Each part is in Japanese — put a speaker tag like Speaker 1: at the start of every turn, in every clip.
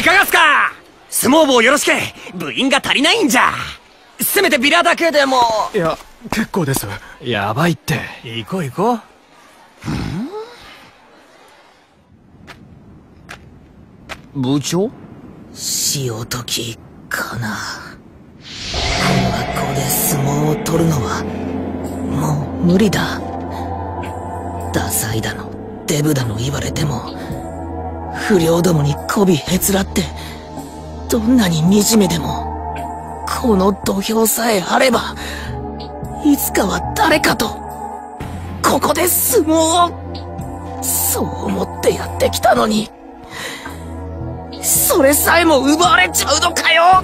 Speaker 1: いかがっすか？相撲部よろしく。部員が足りないんじゃ。せめてビラだけでも。
Speaker 2: いや結構です。やばいって。
Speaker 1: 行こう行こう。部長？
Speaker 3: 潮時かな。この学校で相撲を取るのはもう無理だ。ダサいだのデブだの言われても不良どもに媚びへつらってどんなに惨めでもこの土俵さえあればいつかは誰かとここで相撲をそう思ってやってきたのにそれさえも奪われちゃうのかよ。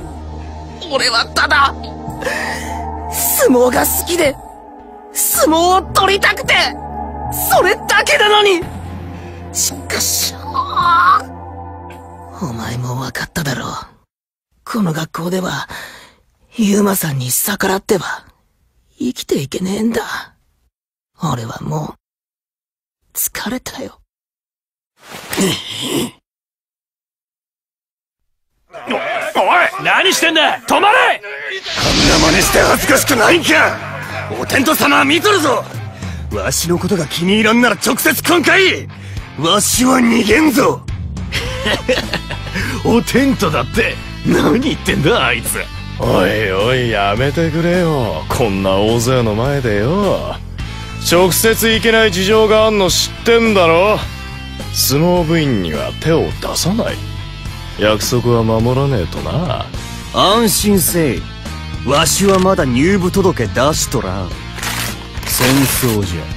Speaker 3: 俺はただ相撲が好きで相撲を取りたくてそれだけなのに。しかしお前も分かっただろう。この学校ではユーマさんに逆らっては生きていけねえんだ。俺はもう疲れたよ。
Speaker 1: おい何してんだ？止まれ！
Speaker 4: こんな真似して恥ずかしくないんか？お天道様は見とるぞ。わしのことが気に入らんなら直接今回わしは逃げんぞ。
Speaker 5: おテントだって。何言ってんだあいつ。おいおいやめてくれよ。こんな大勢の前でよ。直接行けない事情があんの知ってんだろ。相撲部員には手を出さない。約束は守らねえとな。
Speaker 1: 安心せい。わしはまだ入部届出しとらん。戦争じ
Speaker 5: ゃ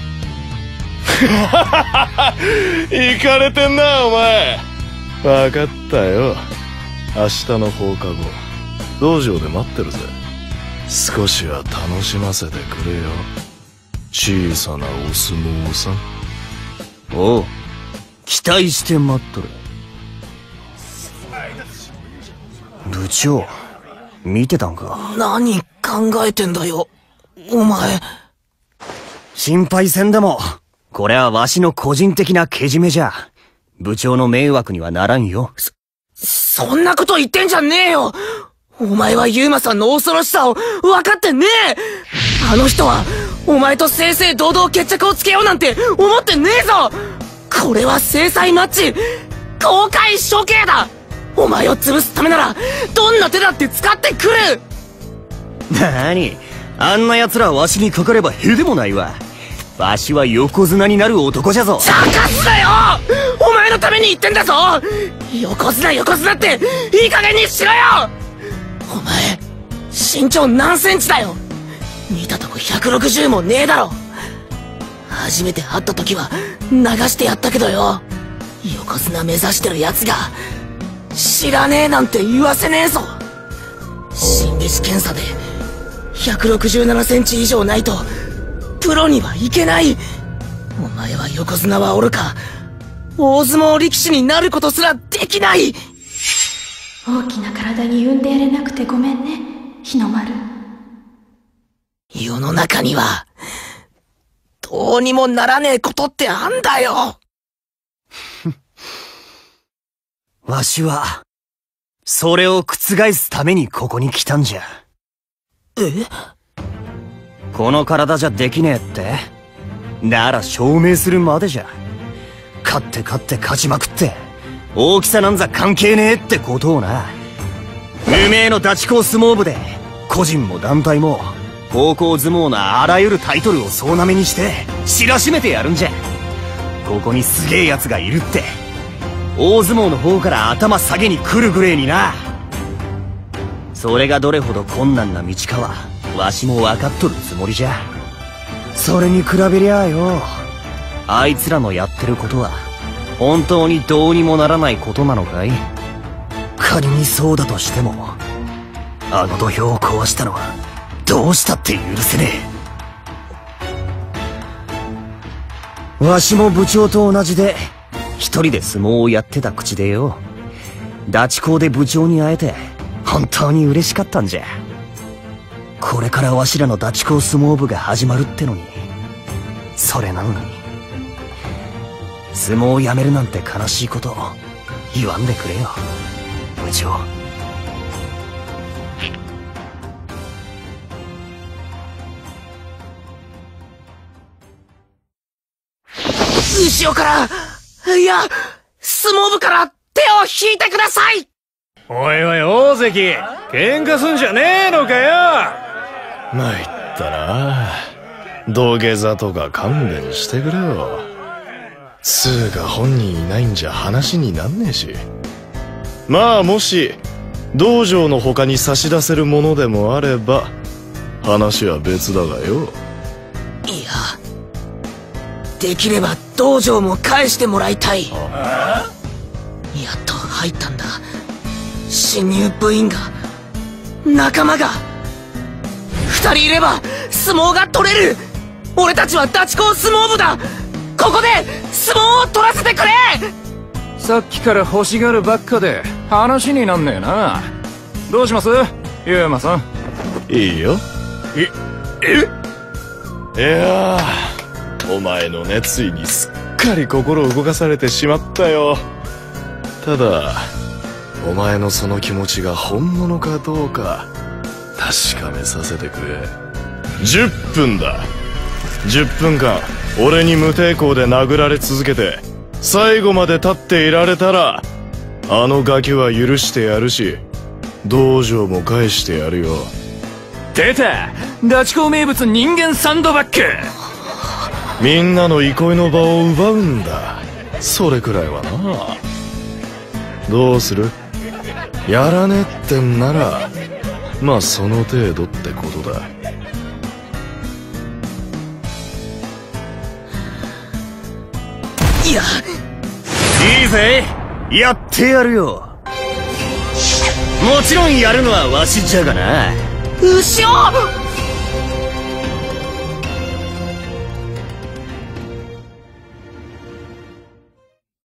Speaker 5: 行かれてんなお前。分かったよ。明日の放課後。道場で待ってるぜ。少しは楽しませてくれよ。小さなお相撲さん。
Speaker 1: おう。期待して待っとる。部長見てたんか？
Speaker 3: 何考えてんだよお前。
Speaker 1: 心配せんでもこれはわしの個人的なけじめじゃ。部長の迷惑にはならんよ。
Speaker 3: そそんなこと言ってんじゃねえよ。お前はユーマさんの恐ろしさを分かってねえ。あの人はお前と正々堂々決着をつけようなんて思ってねえぞ。これは制裁マッチ公開処刑だ。お前を潰すためならどんな手だって使ってくる。
Speaker 1: なにあんな奴らわしにかかればへでもないわわしは横綱になる男じゃぞ。
Speaker 3: 茶化すなよ！お前のために言ってんだぞ！横綱横綱っていい加減にしろよ！お前身長何センチだよ！見たとこ160もねえだろ！初めて会った時は流してやったけどよ！横綱目指してる奴が知らねえなんて言わせねえぞ！新弟子検査で167センチ以上ないとプロにはいけない。お前は横綱はおるか。大相撲力士になることすらできない。
Speaker 6: 大きな体に産んでやれなくてごめんね。日の丸。
Speaker 3: 世の中にはどうにもならねえことってあんだよ。
Speaker 1: わしはそれを覆すためにここに来たんじゃ。
Speaker 3: え？
Speaker 1: この体じゃできねえって。なら証明するまでじゃ。勝って勝って勝ちまくって。大きさなんざ関係ねえってことをな。無名のダチ公相撲部で個人も団体も高校相撲のあらゆるタイトルを総なめにして知らしめてやるんじゃ。ここにすげえ奴がいるって。大相撲の方から頭下げに来るぐれえにな。それがどれほど困難な道かはわしも分かっとるつもりじゃ。それに比べりゃあよ。あいつらのやってることは本当にどうにもならないことなのかい？仮にそうだとしてもあの土俵を壊したのはどうしたって許せねえ。わしも部長と同じで一人で相撲をやってた口でよ。ダチ公で部長に会えて本当に嬉しかったんじゃこれからわしらのダチ公相撲部が始まるってのにそれなのに相撲をやめるなんて悲しいこと言わんでくれよ。部長。
Speaker 3: 後ろからいや相撲部から手を引いてください。
Speaker 5: おいおい大関。喧嘩すんじゃねえのかよ。参ったな。土下座とか勘弁してくれよ。つうか本人いないんじゃ話になんねえし。まあもし道場の他に差し出せるものでもあれば話は別だがよ。
Speaker 3: いやできれば道場も返してもらいたい。やっと入ったんだ。新入部員が仲間が。二人いれば相撲が取れる。俺たちはダチコン相撲部だ。ここで相撲を取らせてくれ。
Speaker 2: さっきから欲しがるばっかで話になんねえな。どうします？ユーマさん。
Speaker 5: いいよ。ええ？いやーお前の熱意にすっかり心動かされてしまったよ。ただお前のその気持ちが本物かどうか確かめさせてくれ。10分だ。10分間俺に無抵抗で殴られ続けて最後まで立っていられたらあのガキは許してやるし道場も返してやるよ。
Speaker 2: 出た。ダチ公名物人間サンドバッグ。
Speaker 5: みんなの憩いの場を奪うんだ。それくらいはな。どうする？やらねえってんならまあその程度ってことだ。
Speaker 3: いや。
Speaker 1: いいぜ。やってやるよ。もちろんやるのはわしじゃがな。
Speaker 3: 後ろ